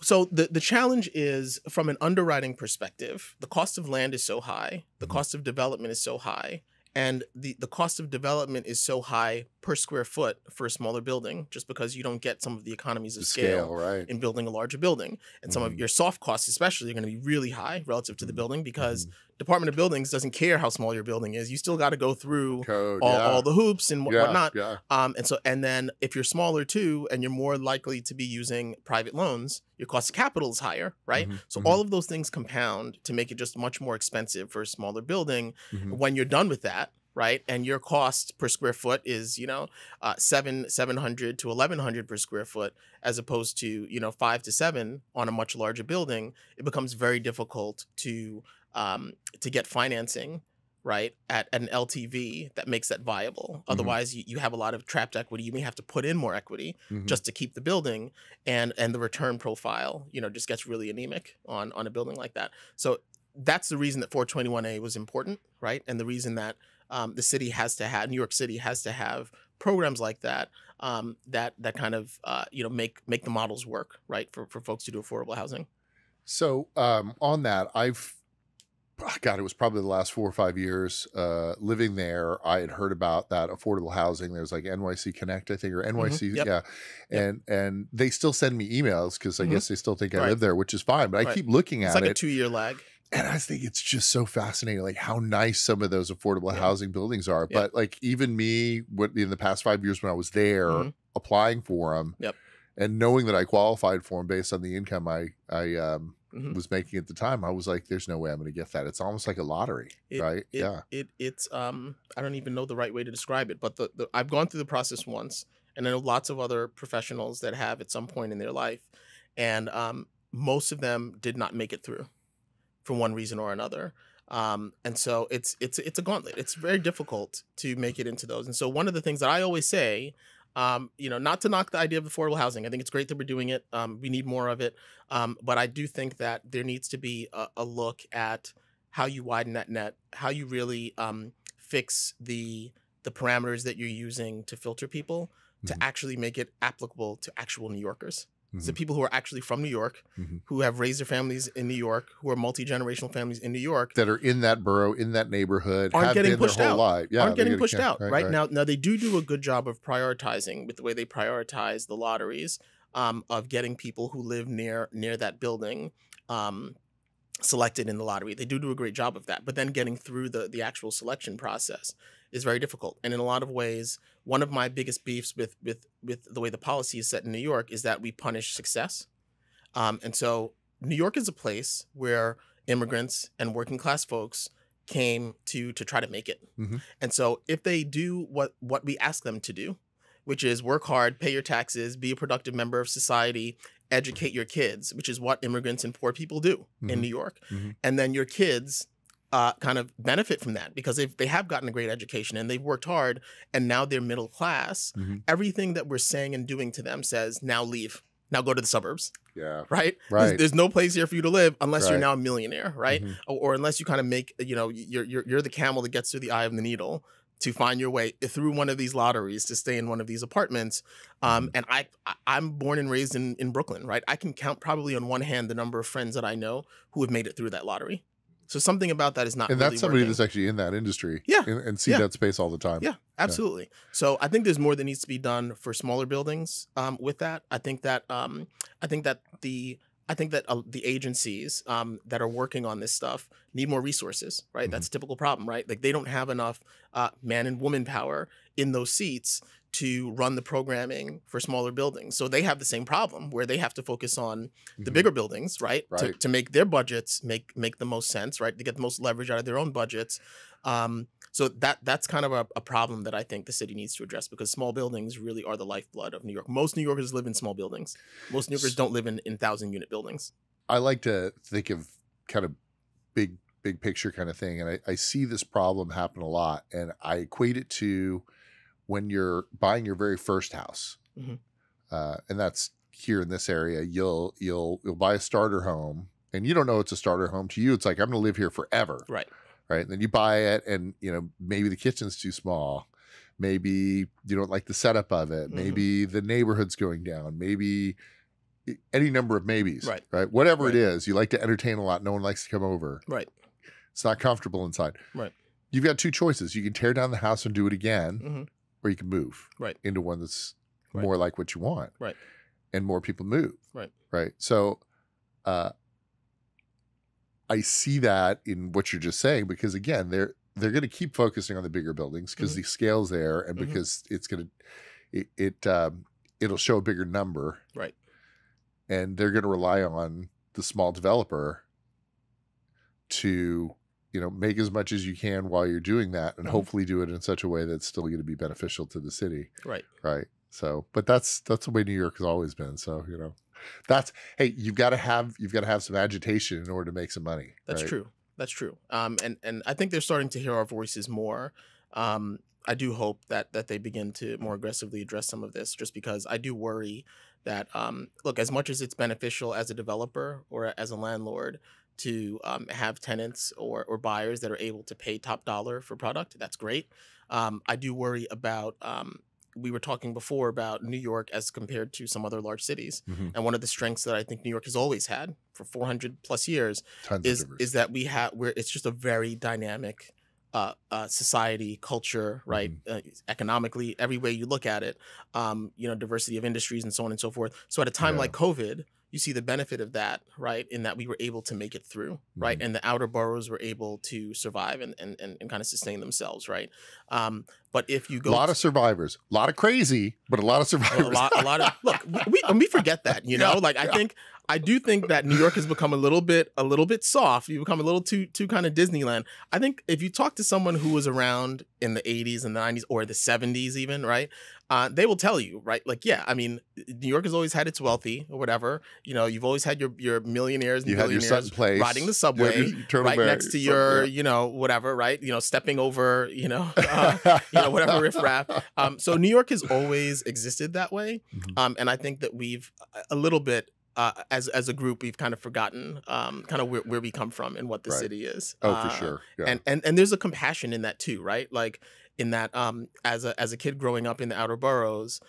So the the challenge is from an underwriting perspective, the cost of land is so high, the Mhm. cost of development is so high, and the the cost of development is so high per square foot for a smaller building, just because you don't get some of the economies of The scale, scale, right? in building a larger building, and some of Mhm. your soft costs, especially, are going to be really high relative to the Mhm. building because Mhm. Department of Buildings doesn't care how small your building is. You still got to go through Code, all, yeah. all the hoops and what, yeah, whatnot. Yeah. Um, and so, and then if you're smaller too, and you're more likely to be using private loans, your cost of capital is higher, right? Mhm, So mhm. all of those things compound to make it just much more expensive for a smaller building. Mhm. When you're done with that, right, and your cost per square foot is, you know, uh, seven seven hundred to eleven hundred per square foot, as opposed to you know five to seven on a much larger building, it becomes very difficult to um, to get financing right at, at an LTV that makes that viable. Mhm. Otherwise, you, you have a lot of trapped equity. You may have to put in more equity Mhm. just to keep the building, and and the return profile, you know, just gets really anemic on on a building like that. So that's the reason that 421A was important, right? And the reason that um, the city has to have New York City has to have programs like that um, that that kind of uh, you know make make the models work, right, for for folks to do affordable housing. So um, on that, I've God, it was probably the last four or five years uh, living there. I had heard about that affordable housing. There's like NYC Connect, I think, or NYC, Mm-hmm. Yep. yeah. And and they still send me emails because I Mhm. guess they still think I Right. live there, which is fine. But I keep looking at It's at like a it, two year lag. and I think it's just so fascinating, like how nice some of those affordable Yeah. housing buildings are. Yeah. But like even me, what in the past five years when I was there Mhm. applying for them, Yep. and knowing that I qualified for them based on the income I I um, Mhm. was making at the time, I was like, "There's no way I'm going to get that." It's almost like a lottery, It- right? It, yeah. It it's um I don't even know the right way to describe it, but the, the I've gone through the process once, and I know lots of other professionals that have at some point in their life, and um most of them did not make it through, for one reason or another. Um, and so it's it's it's a gauntlet. It's very difficult to make it into those. And so one of the things that I always say, um, you know, not to knock the idea of affordable housing. I think it's great that we're doing it. Um, we need more of it. Um, but I do think that there needs to be a, a look at how you widen that net, how you really um, fix the the parameters that you're using to filter people Mhm. to actually make it applicable to actual New Yorkers. So Mhm. people who are actually from New York, Mhm. who have raised their families in New York, who are multi generational families in New York, that are in that borough, in that neighborhood, Aren't have getting been pushed out. life. Yeah, aren't getting pushed out right, now. Now they do do a good job of prioritizing with the way they prioritize the lotteries um, of getting people who live near near that building um, selected in the lottery. They do do a great job of that, but then getting through the the actual selection process is very difficult. And in a lot of ways, one of my biggest beefs with with with the way the policy is set in New York is that we punish success. Um, and so New York is a place where immigrants and working class folks came to to try to make it. Mhm. And so if they do what what we ask them to do, which is work hard, pay your taxes, be a productive member of society, educate your kids, which is what immigrants and poor people do Mhm. in New York. Mhm. And then your kids uh, kind of benefit from that because if they have gotten a great education and they've worked hard and now they're middle class, Mhm. everything that we're saying and doing to them says, now leave. Now go to the suburbs, Yeah. right? There's- Right. There's, no place here for you to live unless you're now a millionaire, right? Mhm. Or, or unless you kind of make, you know, you're, you're you're the camel that gets through the eye of the needle to find your way through one of these lotteries to stay in one of these apartments. Um, and I, I'm born and raised in in Brooklyn, right? I can count probably on one hand the number of friends that I know who have made it through that lottery. So something about that is not. And really that's somebody working. that's actually in that industry. Yeah. And, and see Yeah. that space all the time. Yeah, absolutely. So I think there's more that needs to be done for smaller buildings um, with that. I think that um, I think that the I think that uh, the agencies um, that are working on this stuff need more resources. Right, that's a typical problem. Right, like they don't have enough uh, man and woman power in those seats to run the programming for smaller buildings. So they have the same problem where they have to focus on the Mhm. bigger buildings, right? To, Right. to make their budgets make make the most sense, right? To get the most leverage out of their own budgets. Um, so that that's kind of a, a problem that I think the city needs to address because small buildings really are the lifeblood of New York. Most New Yorkers live in small buildings. Most New Yorkers don't live in, in thousand unit buildings. I like to think of kind of big big picture kind of thing, and I, I see this problem happen a lot, and I equate it to when you're buying your very first house, Mhm. uh, and that's here in this area. You'll you'll you'll buy a starter home, and you don't know it's a starter home. To you, it's like I'm going to live here forever, Right. right? And then you buy it, and you know maybe the kitchen's too small, maybe you don't like the setup of it, Mhm. maybe the neighborhood's going down, maybe any number of maybes, Right. Right. Whatever Right. it is, you like to entertain a lot. No one likes to come over. Right. It's not comfortable inside. Right. You've got two choices. You can tear down the house and do it again, hmm or you can move Right. into one that's Right. more like what you want. Right. And more people move. Right. Right. So uh I see that in what you're just saying because again, they're they're going to keep focusing on the bigger buildings because Mhm. the scale's there and Mhm. because it's going to it, it um it'll show a bigger number. Right. And they're going to rely on the small developer to you know make as much as you can while you're doing that and Mhm. hopefully do it in such a way that's still going to be beneficial to the city Right. right so but that's that's the way new york has always been so you know that's hey you've got to have you've got to have some agitation in order to make some money That's right? true. That's true. Um, and and I think they're starting to hear our voices more. Um, I do hope that that they begin to more aggressively address some of this, just because I do worry that um, look, as much as it's beneficial as a developer or as a landlord to um, have tenants or or buyers that are able to pay top dollar for product, that's great. Um, I do worry about. Um, we were talking before about New York as compared to some other large cities. Mhm. And one of the strengths that I think New York has always had for 400 plus years tons is is that we have where it's just a very dynamic uh, uh, society, culture, right? Uh, economically, every way you look at it, um, you know, diversity of industries and so on and so forth. So at a time Yeah. like COVID, you see the benefit of that, right? In that we were able to make it through, right? And the outer boroughs were able to survive and and, and, and kind of sustain themselves, right? Um, but if you go, a lot to- of survivors a lot of crazy but a lot of survivors a lot, a lot of look. We, we we forget that, you know. Yeah, like I yeah. think I do think that New York has become a little bit, a little bit soft. You become a little too, too kind of Disneyland. I think if you talk to someone who was around in the '80s and the '90s or the '70s, even right, uh, they will tell you, right? Like, yeah, I mean, New York has always had its wealthy or whatever. You know, you've always had your your millionaires and you billionaires place riding the subway. Turtle Right Bear, next to your, you know, whatever, right? You know, stepping over, you know, uh, you know, whatever riffraff. Um, so New York has always existed that way, Mhm. um, and I think that we've a- a little bit. Uh, as as a group, we've kind of forgotten um, kind of where, where we come from and what the Right. city is. oh Uh, for sure yeah. And and and there's a compassion in that too, right? Like in that um, as a as a kid growing up in the outer boroughs,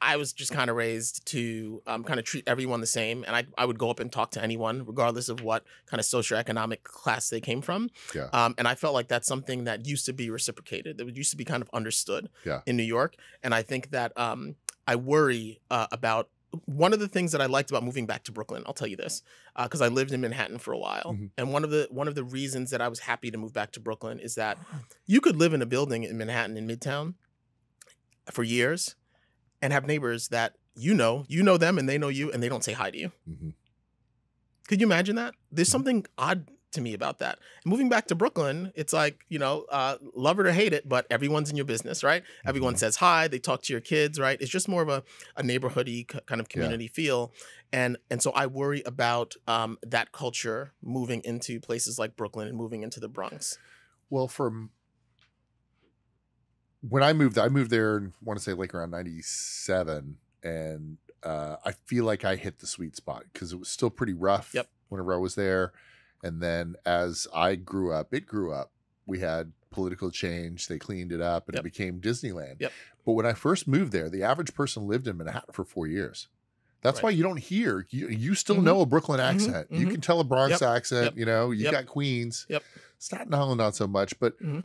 I was just kind of raised to um, kind of treat everyone the same, and I, I would go up and talk to anyone, regardless of what kind of socioeconomic class they came from. Yeah. Um, and I felt like that's something that used to be reciprocated, that used to be kind of understood Yeah. in New York. And I think that um, I worry uh, about one of the things that I liked about moving back to Brooklyn. I'll tell you this, because I lived in Manhattan for a while, Mhm. and one of the one of the reasons that I was happy to move back to Brooklyn is that you could live in a building in Manhattan in Midtown for years and have neighbors that you know, you know them and they know you and they don't say hi to you. Mhm. Could you imagine that? There's Mhm. something odd to me about that. Moving back to Brooklyn, it's like, you know, uh, love it or hate it, but everyone's in your business, right? Everyone Mhm. says hi, they talk to your kids, right? It's just more of a, a neighborhoody kind of Yeah. community feel. And and so I worry about um, that culture moving into places like Brooklyn and moving into the Bronx. Well, from when I moved, I moved there. I want to say like around '97, and uh, I feel like I hit the sweet spot because it was still pretty rough. Yep. Whenever I was there, and then as I grew up, it grew up. We had political change. They cleaned it up, and Yep. it became Disneyland. Yep. But when I first moved there, the average person lived in Manhattan for four years. That's Right. why you don't hear you. You still Mhm. know a Brooklyn Mhm. accent. You Mhm. can tell a Bronx Yep. accent. You know, you got Queens. Yep. Staten Island, not so much, but Mhm.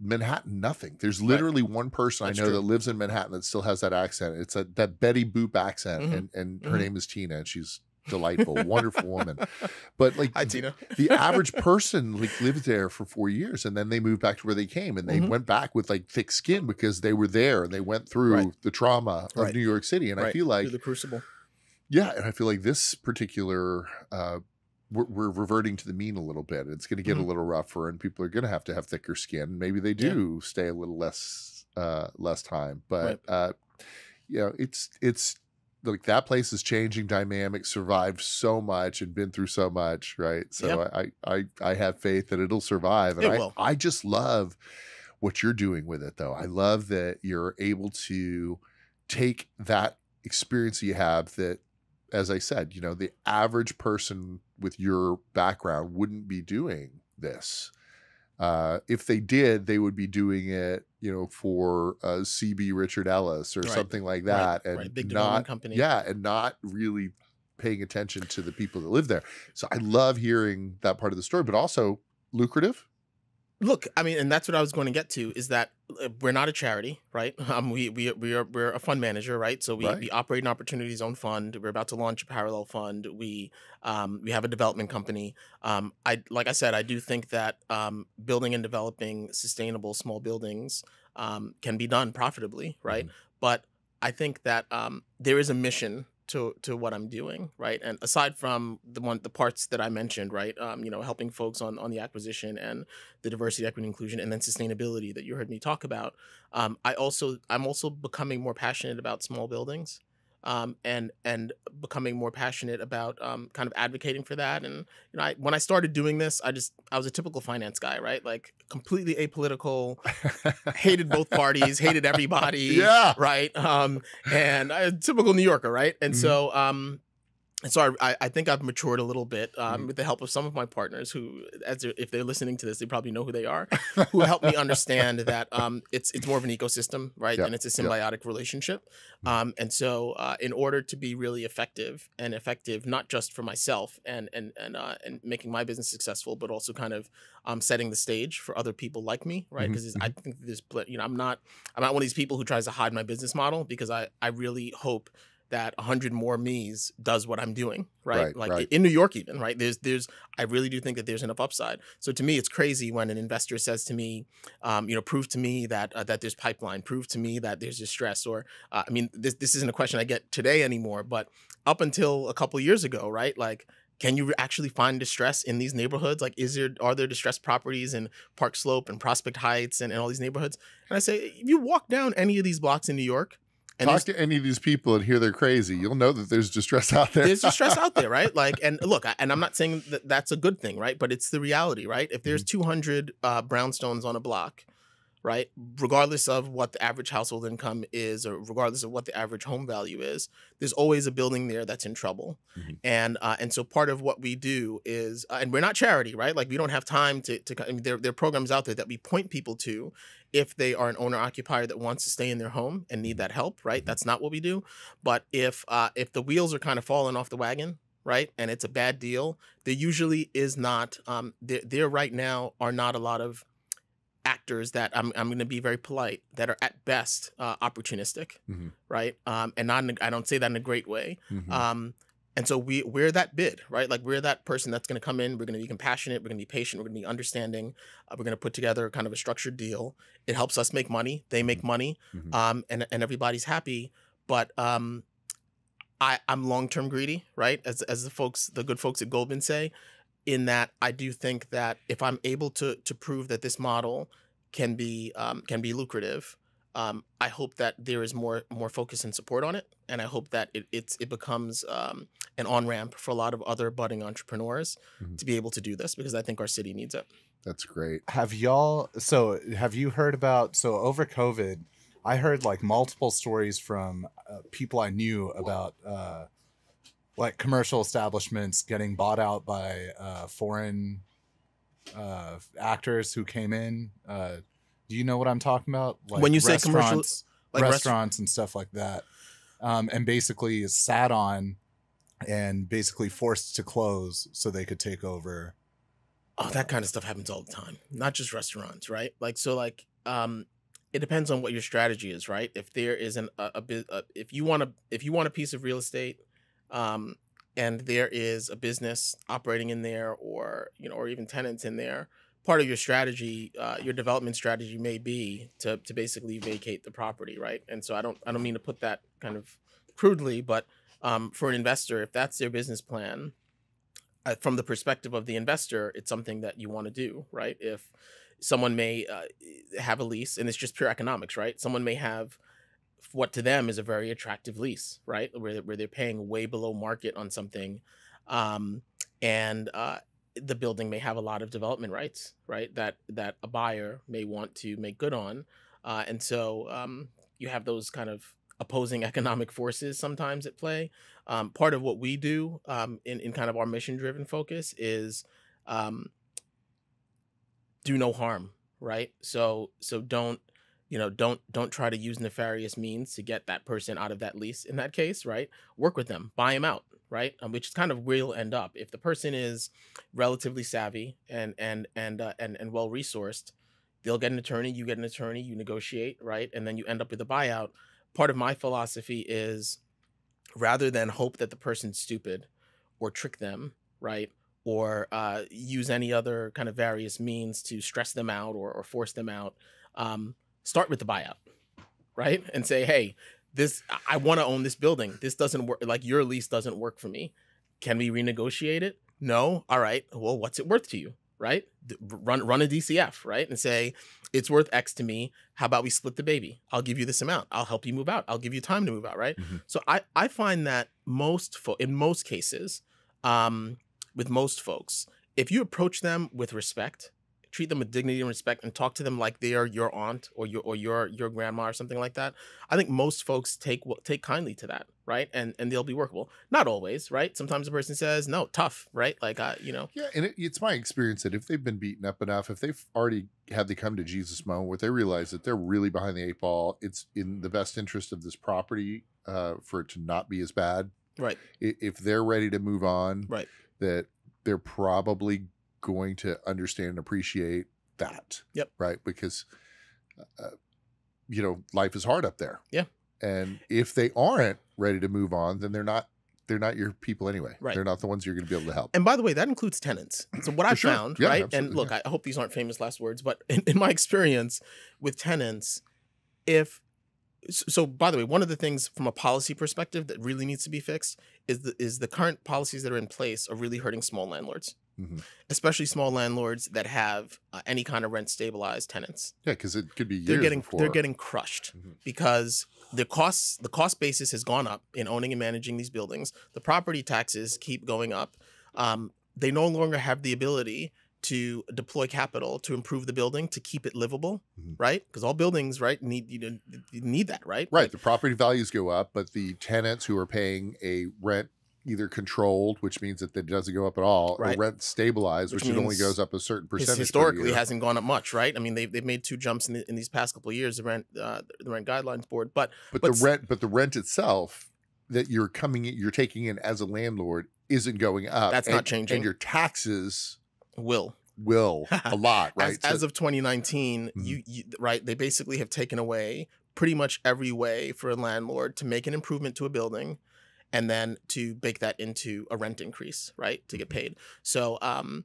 Manhattan, nothing. There's literally one person That's I know true. that lives in Manhattan that still has that accent. It's a, that Betty Boop accent, Mhm. and and her Mhm. name is Tina, and she's delightful, wonderful woman. But like Hi, Tina. the average person like lived there for four years, and then they moved back to where they came, and they Mhm. went back with like thick skin because they were there and they went through Right. the trauma of Right. New York City. And I feel like Through the crucible. yeah, and I feel like this particular uh we're, we're reverting to the mean a little bit. It's going to get a Mhm. little rougher, and people are going to have to have thicker skin. Maybe they Yeah. do stay a little less uh less time, but uh you know, it's it's like that place is changing dynamic survived so much and been through so much right so Yep. I, I i have faith that it'll survive and It I, will. I just love what you're doing with it though i love that you're able to take that experience you have that as i said you know the average person with your background wouldn't be doing this uh, if they did, they would be doing it, you know, for uh, CB Richard Ellis or Right. something like Right, that, and right. Big not, company. yeah, and not really paying attention to the people that live there. So I love hearing that part of the story, but also lucrative. Look, I mean, and that's what I was going to get to is that uh, we're not a charity, right? Um, we we we are we're a fund manager, right? So we, Right. we operate an opportunity zone fund. We're about to launch a parallel fund. We um we have a development company. Um, I like I said, I do think that um building and developing sustainable small buildings um can be done profitably, right? But I think that um there is a mission to to what I'm doing, right? And aside from the one the parts that I mentioned, right? Um, you know, helping folks on on the acquisition and the diversity, equity, inclusion, and then sustainability that you heard me talk about. Um, I also I'm also becoming more passionate about small buildings, um, and and becoming more passionate about um, kind of advocating for that. And you know, I, when I started doing this, I just I was a typical finance guy, right? Like completely apolitical, hated both parties, hated everybody, yeah. right? Um, and I, typical New Yorker, right? And Mhm. so, um, and so I, I think I've matured a little bit um, Mhm. with the help of some of my partners who, as they're, if they're listening to this, they probably know who they are, who helped me understand that um, it's it's more of an ecosystem, right? And it's a symbiotic relationship. Um, and so, uh, in order to be really effective and effective, not just for myself and and and uh, and making my business successful, but also kind of um, setting the stage for other people like me, right? Because I think this, you know, I'm not I'm not one of these people who tries to hide my business model because I I really hope that hundred more me's does what I'm doing, right? Right, like right. in New York, even right. There's there's I really do think that there's enough upside. So to me, it's crazy when an investor says to me, um, you know, prove to me that uh, that there's pipeline, prove to me that there's distress, or uh, I mean, this this isn't a question I get today anymore, but up until a couple years ago, right? Like can you actually find distress in these neighborhoods? Like, is there are there distressed properties in Park Slope and Prospect Heights and, and all these neighborhoods? And I say, if you walk down any of these blocks in New York, and Talk to any of these people and hear they're crazy. You'll know that there's distress out there. there's distress out there, right? Like, and look, I- and I'm not saying that that's a good thing, right? But it's the reality, right? If there's 200 uh, brownstones on a block, right, regardless of what the average household income is, or regardless of what the average home value is, there's always a building there that's in trouble. Mhm. And uh, and so part of what we do is, uh, and we're not charity, right? Like we don't have time to to. I mean, there there are programs out there that we point people to if they are an owner occupier that wants to stay in their home and need that help, right? That's not what we do. But if uh, if the wheels are kind of falling off the wagon, right, and it's a bad deal, there usually is not. Um, there, there right now are not a lot of actors that I'm I'm going to be very polite that are at best uh, opportunistic, Mhm. right? Um, and not in, I don't say that in a great way. Mhm. Um, and so we we're that bid, right? Like we're that person that's going to come in. We're going to be compassionate. We're going to be patient. We're going to be understanding. Uh, we're going to put together kind of a structured deal. It helps us make money. They make money, Mhm. um, and and everybody's happy. But um, I I'm long term greedy, right? As as the folks, the good folks at Goldman say, in that I do think that if I'm able to to prove that this model can be um, can be lucrative, um, I hope that there is more more focus and support on it, and I hope that it it's, it becomes um, an on ramp for a lot of other budding entrepreneurs Mhm. to be able to do this because I think our city needs it. That's great. Have y'all so have you heard about so over COVID, I heard like multiple stories from uh, people I knew about uh like commercial establishments getting bought out by uh foreign uh actors who came in. Uh do you know what I'm talking about? Like When you say commercial- restaurants- Like restaurant- restaurants and stuff like that. Um and basically sat on and basically forced to close so they could take over Oh, that kind of stuff happens all the time. Not just restaurants, right? Like so, like um, it depends on what your strategy is, right? If there is an a, a, uh if you want a if you want a piece of real estate, um, and there is a business operating in there, or you know, or even tenants in there, part of your strategy, uh, your development strategy may be to to basically vacate the property, right? And so I don't I don't mean to put that kind of crudely, but um, for an investor, if that's their business plan, uh, from the perspective of the investor, it's something that you want to do, right? If someone may uh, have a lease, and it's just pure economics, right? Someone may have what to them is a very attractive lease, right? Where where they're paying way below market on something, um, and uh, the building may have a lot of development rights, right? That that a buyer may want to make good on, uh, and so um, you have those kind of opposing economic forces sometimes at play. Um, part of what we do um, in in kind of our mission driven focus is um, do no harm, right? So so don't you know don't don't try to use nefarious means to get that person out of that lease in that case right work with them buy them out right? Um, which is kind of where you'll end up. If the person is relatively savvy and and and uh, and, and well resourced they'll get an attorney you get an attorney you negotiate right? And then you end up with a buyout. Part of my philosophy is rather than hope that the person's stupid or trick them right? Or uh, use any other kind of various means to stress them out or, or force them out um, start with the buyout, right? And say, hey, this I want to own this building. This doesn't work. Like your lease doesn't work for me. Can we renegotiate it? No. All right. Well, what's it worth to you? Right? Run run a DCF, right? And say it's worth X to me. How about we split the baby? I'll give you this amount. I'll help you move out. I'll give you time to move out, right? Mm-hmm. So I I find that most fo- in most cases, um, with most folks, if you approach them with respect treat them with dignity and respect and talk to them like they are your aunt or your or your your grandma or something like that i think most folks take take kindly to that right? And and they'll be workable. Not always right? Sometimes a person says no tough right? Like i you know? Yeah and it, it's my experience that if they've been beaten up enough if they've already had the come to jesus moment where they realize that they're really behind the eight ball it's in the best interest of this property uh, for it to not be as bad. Right. If they're ready to move on right. that they're probably going to understand and appreciate that. Yep. Right. Because, uh, you know, life is hard up there. Yeah. And if they aren't ready to move on, then they're not they're not your people anyway. Right. They're not the ones you're going to be able to help. And by the way, that includes tenants. So what I sure. found, yeah, right? And look. I hope these aren't famous last words, but in, in my experience with tenants, if so by the way one of the things from a policy perspective that really needs to be fixed is the is the current policies that are in place are really hurting small landlords mm-hmm. especially small landlords that have uh, any kind of rent stabilized tenants yeah because it could be years. they're getting before. they're getting crushed mm-hmm. because the costs the cost basis has gone up in owning and managing these buildings the property taxes keep going up um, they no longer have the ability to deploy capital to improve the building to keep it livable, mm-hmm. right? Because all buildings, right, need you, you need that, right? Right. the property values go up, but the tenants who are paying a rent either controlled, which means that it doesn't go up at all, right. or rent stabilized, which, which it only goes up a certain percentage. Historically, hasn't gone up much, right? I mean, they've, they've made two jumps in, the, in these past couple of years. The rent, uh, the rent guidelines board, but but, but the rent, but the rent itself that you're coming, in, you're taking in as a landlord isn't going up. That's and, not changing. And your taxes will will a lot right as, so, as of 2019 mm-hmm. you, you, right they basically have taken away pretty much every way for a landlord to make an improvement to a building and then to bake that into a rent increase right to get mm-hmm. paid so um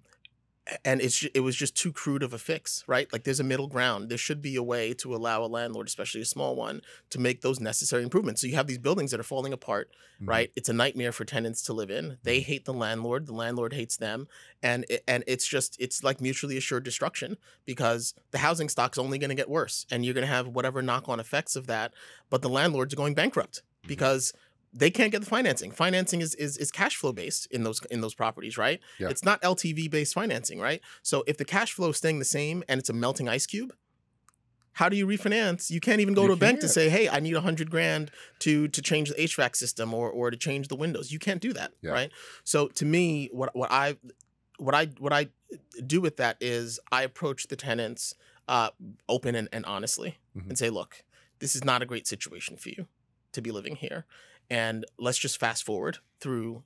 and it's it was just too crude of a fix, right? Like there's a middle ground. There should be a way to allow a landlord, especially a small one, to make those necessary improvements. So you have these buildings that are falling apart, mm-hmm. right? It's a nightmare for tenants to live in. They mm-hmm. hate the landlord, the landlord hates them, and it, and it's just it's like mutually assured destruction because the housing stock's only going to get worse, and you're going to have whatever knock-on effects of that. But the landlords are going bankrupt mm-hmm. because they can't get the financing. Financing is is, is cash flow based in those in those properties, right? Yeah. It's not LTV based financing, right? So if the cash flow is staying the same and it's a melting ice cube, how do you refinance? You can't even go you to a bank can't. to say, "Hey, I need a hundred grand to to change the HVAC system or or to change the windows." You can't do that, yeah. right? So to me, what what I what I what I do with that is I approach the tenants uh, open and, and honestly mm-hmm. and say, "Look, this is not a great situation for you to be living here." And let's just fast forward through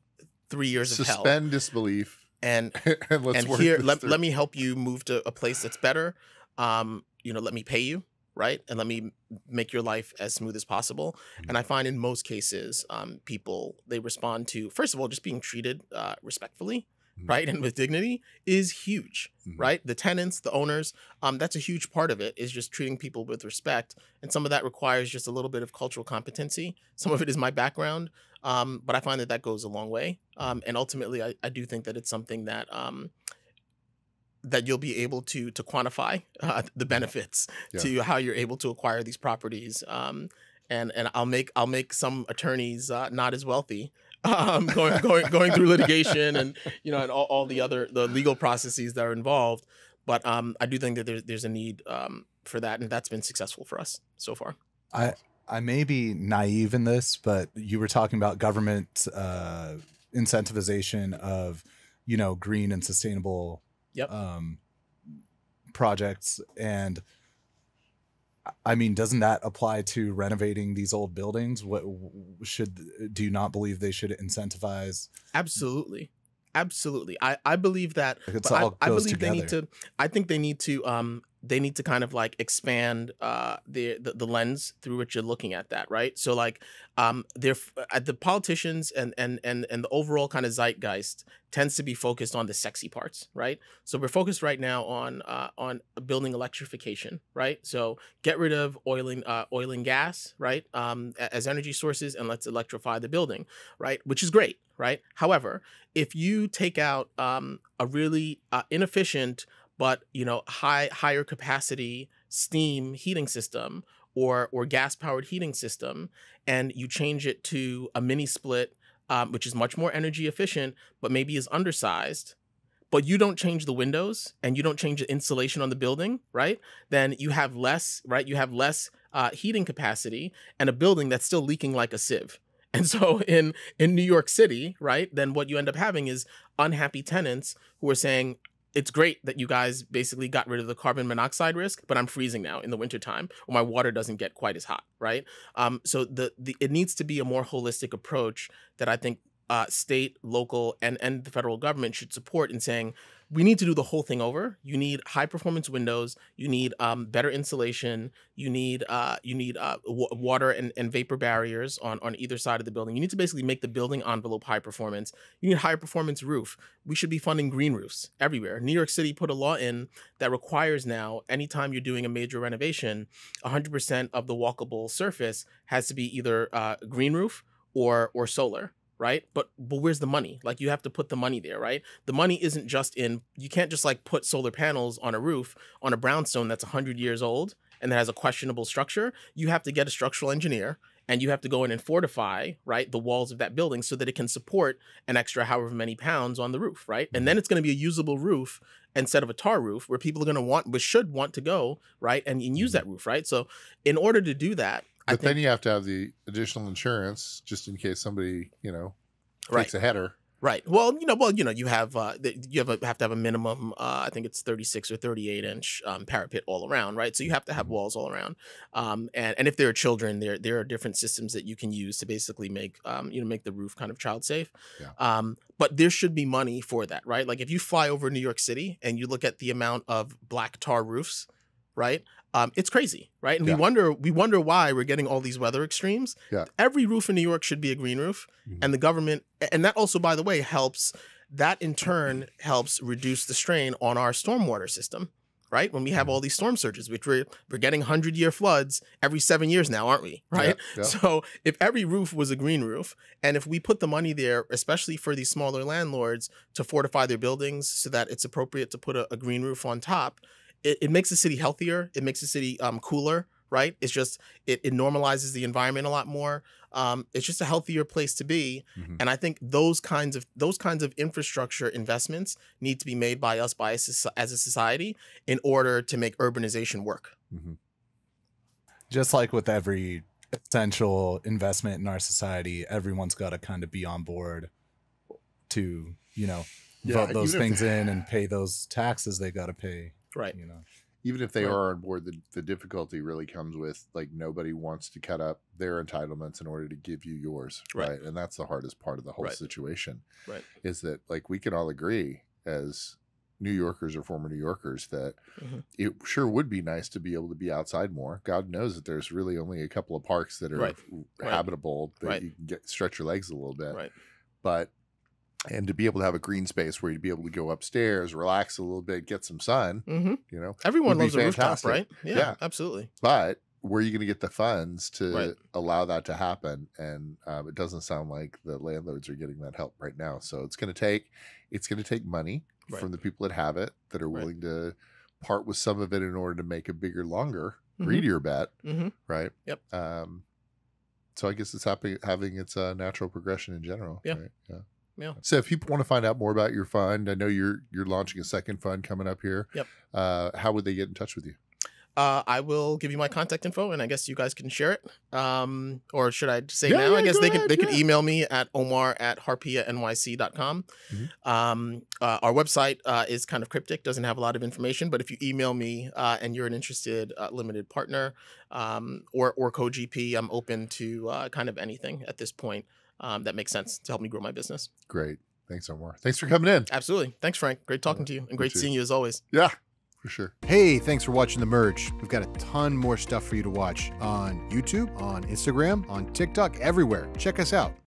three years Suspend of hell. Suspend disbelief. And and, and here, let, let me help you move to a place that's better. Um, you know, let me pay you, right? And let me make your life as smooth as possible. Mm-hmm. And I find in most cases, um, people they respond to first of all just being treated uh, respectfully mm-hmm. right and with dignity is huge mm-hmm. right the tenants the owners um, that's a huge part of it is just treating people with respect and some of that requires just a little bit of cultural competency some of it is my background um, but i find that that goes a long way um, and ultimately I, I do think that it's something that um, that you'll be able to to quantify uh, the benefits yeah. to how you're able to acquire these properties um, and and I'll make I'll make some attorneys uh, not as wealthy. Um, going going going through litigation and you know and all, all the other the legal processes that are involved, but um, I do think that there's there's a need um, for that, and that's been successful for us so far. I I may be naive in this, but you were talking about government uh, incentivization of you know green and sustainable Yep. um, projects, and I mean, doesn't that apply to renovating these old buildings? What should do you not believe they should incentivize? Absolutely, absolutely. I I believe that. I, I believe together. they need to. I think they need to. Um, they need to kind of like expand uh the, the the lens through which you're looking at that, right? So like, um, they're f- uh, the politicians and and and and the overall kind of zeitgeist tends to be focused on the sexy parts, right? So we're focused right now on uh on building electrification, right? So get rid of oil and uh, oil and gas, right? Um, as energy sources, and let's electrify the building, right? Which is great, right? However, if you take out um, a really uh, inefficient but you know high higher capacity steam heating system or or gas powered heating system and you change it to a mini split um, which is much more energy efficient but maybe is undersized but you don't change the windows and you don't change the insulation on the building right? Then you have less right? You have less uh, heating capacity and a building that's still leaking like a sieve. And so in in New York City, right, then what you end up having is unhappy tenants who are saying, it's great that you guys basically got rid of the carbon monoxide risk, but I'm freezing now in the wintertime, or my water doesn't get quite as hot, right? Um, so the, the it needs to be a more holistic approach that I think uh, state, local, and and the federal government should support in saying we need to do the whole thing over. You need high performance windows. You need um, better insulation. You need uh, you need uh, water and, and vapor barriers on on either side of the building. You need to basically make the building envelope high performance. You need higher performance roof. We should be funding green roofs everywhere. New York City put a law in that requires now anytime you're doing a major renovation, 100% of the walkable surface has to be either uh, green roof or or solar right? But but where's the money? Like you have to put the money there right? The money isn't just in you can't just like put solar panels on a roof on a brownstone that's 100 years old and that has a questionable structure. You have to get a structural engineer and you have to go in and fortify right the walls of that building so that it can support an extra however many pounds on the roof right? And then mm-hmm. it's going to be a usable roof instead of a tar roof where people are going to want but should want to go right and, and use mm-hmm. that roof right? So in order to do that But think, then you have to have the additional insurance just in case somebody, you know, right a header. Right. Well, you know, well, you know, you have uh, you have a, have to have a minimum. Uh, I think it's thirty six or thirty eight inch um, parapet all around, right? So you have to have walls all around. Um, and and if there are children, there there are different systems that you can use to basically make um, you know make the roof kind of child safe. Yeah. Um, but there should be money for that, right? Like if you fly over New York City and you look at the amount of black tar roofs, right? Um, it's crazy, right? And Yeah. we wonder we wonder why we're getting all these weather extremes. Yeah. Every roof in New York should be a green roof, Mhm. and the government, and that also, by the way, helps. That in turn helps reduce the strain on our stormwater system, right? When we have all these storm surges, which we're we're getting hundred year floods every seven years now, aren't we? Right. Yeah. So if every roof was a green roof, and if we put the money there, especially for these smaller landlords to fortify their buildings so that it's appropriate to put a, a green roof on top, it, it makes the city healthier. It makes the city um, cooler, right? It's just it, it normalizes the environment a lot more. Um, it's just a healthier place to be, Mhm. and I think those kinds of those kinds of infrastructure investments need to be made by us by a, as a society in order to make urbanization work. Mhm. just like with every essential investment in our society, everyone's got to kind of be on board to, you know, Yeah, vote those things in and pay those taxes they got to pay, Right. you know. Even if they Right. are on board, the, the difficulty really comes with like nobody wants to cut up their entitlements in order to give you yours. Right. Right. And that's the hardest part of the whole Right. situation. Right. Is that like we can all agree as New Yorkers or former New Yorkers that Mhm. it sure would be nice to be able to be outside more. God knows that there's really only a couple of parks that are Right. Right. habitable that Right. you can get stretch your legs a little bit. Right. But and to be able to have a green space where you'd be able to go upstairs, relax a little bit, get some sun, hmm you know. Everyone loves a rooftop, right? Yeah, Yeah. absolutely. But where are you going to get the funds to Right. allow that to happen? And um, it doesn't sound like the landlords are getting that help right now. So it's going to take it's going to take money Right. from the people that have it that are Right. willing to part with some of it in order to make a bigger, longer, Mhm. greedier bet, hmm right? Yep. Um, so I guess it's happy, having its uh, natural progression in general. Yeah. right? yeah. Yeah. So if people want to find out more about your fund, I know you're you're launching a second fund coming up here. Yep. Uh, how would they get in touch with you? Uh, I will give you my contact info, and I guess you guys can share it. Um, or should I say Yeah, now? I guess they can ahead, they can yeah. email me at omar at harpianyc.com. Mhm. Um, uh, our website uh, is kind of cryptic, doesn't have a lot of information, but if you email me uh, and you're an interested uh, limited partner um, or or co GP, I'm open to uh, kind of anything at this point um, that makes sense to help me grow my business. Great. Thanks, Omar. Thanks for coming in. Absolutely. Thanks, Franck. Great talking to you, and great too. seeing you as always. Yeah, for sure. Hey, thanks for watching The Merge. We've got a ton more stuff for you to watch on YouTube, on Instagram, on TikTok, everywhere. Check us out.